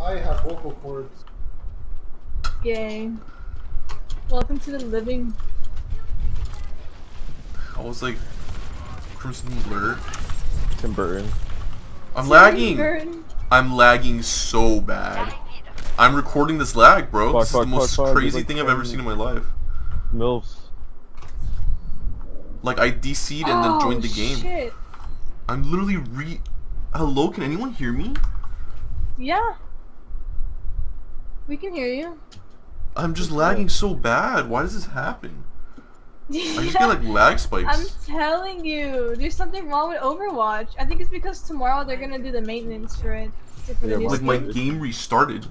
I have vocal cords. Yay. Welcome to the living. I was like, Crimson Blur. Tim Burton. I'm lagging. Burn. I'm lagging so bad. I'm recording this lag, bro. Fuck, this is the fuck, most fuck, fuck, crazy like thing I've ever seen in my life. Milfs. Like I DC'd and then Oh, joined the oh, game. Shit. I'm literally re. Hello, can anyone hear me? Yeah. We can hear you. I'm just lagging so bad. Why does this happen? I just get like lag spikes. I'm telling you, there's something wrong with Overwatch. I think it's because tomorrow they're gonna do the maintenance for it. For Yeah, new Like my game restarted.